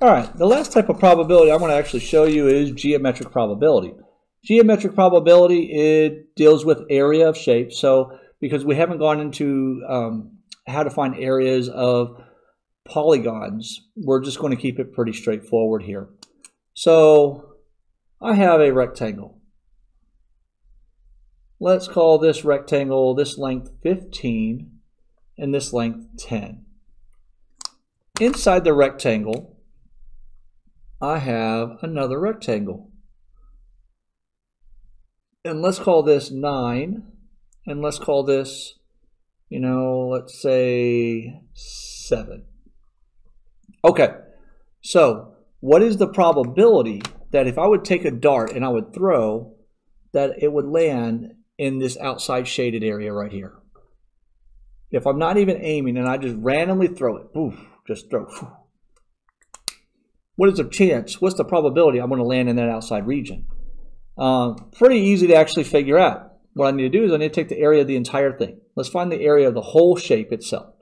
All right, the last type of probability I want to actually show you is geometric probability. Geometric probability, it deals with area of shape. So because we haven't gone into um, how to find areas of polygons, we're just going to keep it pretty straightforward here. So I have a rectangle. Let's call this rectangle, this length 15 and this length 10. Inside the rectangle, I have another rectangle. And let's call this 9. And let's call this, you know, let's say 7. Okay, so what is the probability that if I would take a dart and I would throw, that it would land in this outside shaded area right here? If I'm not even aiming and I just randomly throw it, poof, just throw, what is the chance? What's the probability I'm going to land in that outside region? Uh, pretty easy to actually figure out. What I need to do is I need to take the area of the entire thing. Let's find the area of the whole shape itself.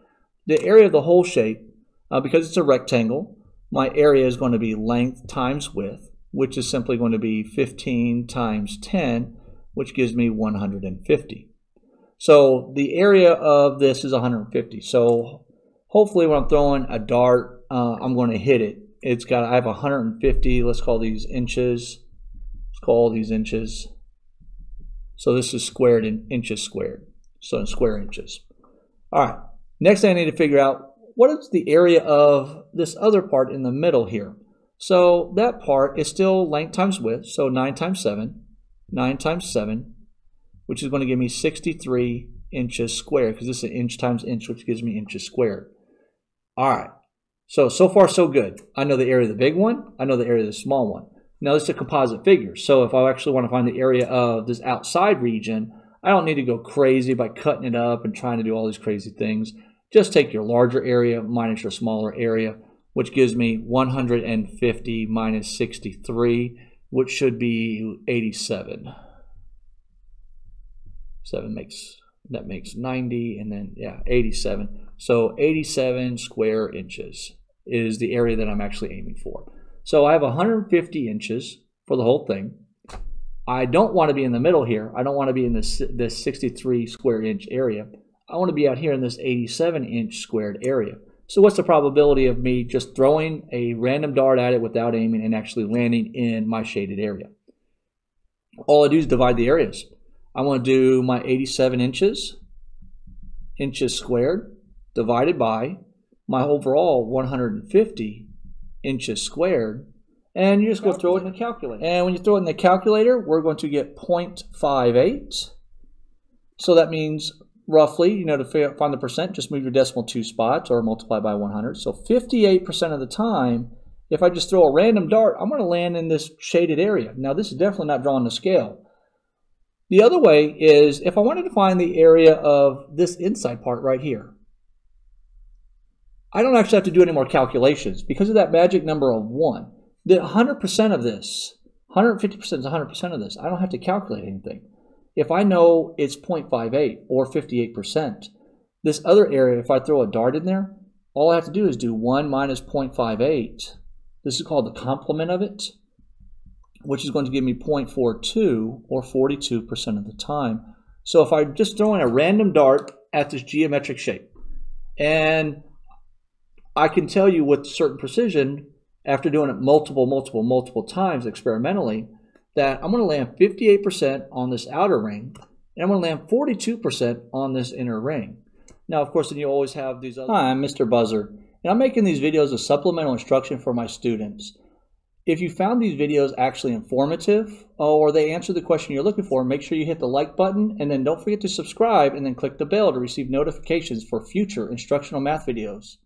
The area of the whole shape, uh, because it's a rectangle, my area is going to be length times width, which is simply going to be 15 times 10, which gives me 150. So the area of this is 150. So hopefully when I'm throwing a dart, uh, I'm going to hit it it's got, I have 150, let's call these inches. Let's call these inches. So this is squared in inches squared. So in square inches. All right, next thing I need to figure out, what is the area of this other part in the middle here? So that part is still length times width, so 9 times 7, 9 times 7, which is going to give me 63 inches squared, because this is inch times inch, which gives me inches squared. All right, so, so far so good. I know the area of the big one. I know the area of the small one. Now this is a composite figure. So if I actually want to find the area of this outside region, I don't need to go crazy by cutting it up and trying to do all these crazy things. Just take your larger area minus your smaller area, which gives me 150 minus 63, which should be 87. 7 makes, that makes 90, and then, yeah, 87. So 87 square inches is the area that I'm actually aiming for. So I have 150 inches for the whole thing. I don't want to be in the middle here. I don't want to be in this, this 63 square inch area. I want to be out here in this 87 inch squared area. So what's the probability of me just throwing a random dart at it without aiming and actually landing in my shaded area? All I do is divide the areas. I want to do my 87 inches, inches squared, divided by my overall 150 inches squared, and you just go throw it in the calculator. And when you throw it in the calculator, we're going to get 0.58. So that means roughly, you know, to find the percent, just move your decimal two spots or multiply by 100. So 58% of the time, if I just throw a random dart, I'm going to land in this shaded area. Now, this is definitely not drawing the scale. The other way is if I wanted to find the area of this inside part right here. I don't actually have to do any more calculations because of that magic number of 1. The 100% of this, 150% is 100% of this. I don't have to calculate anything. If I know it's 0.58 or 58%, this other area, if I throw a dart in there, all I have to do is do 1 minus 0.58. This is called the complement of it, which is going to give me 0.42 or 42% of the time. So if I just throw in a random dart at this geometric shape, and I can tell you with certain precision, after doing it multiple, multiple, multiple times experimentally, that I'm going to land 58% on this outer ring, and I'm going to land 42% on this inner ring. Now, of course, then you always have these other... Hi, I'm Mr. Buzzard, and I'm making these videos as supplemental instruction for my students. If you found these videos actually informative, uh, or they answer the question you're looking for, make sure you hit the like button, and then don't forget to subscribe, and then click the bell to receive notifications for future instructional math videos.